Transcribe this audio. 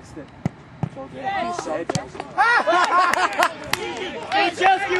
missed it. It's all. He's so Hey, Chelsea,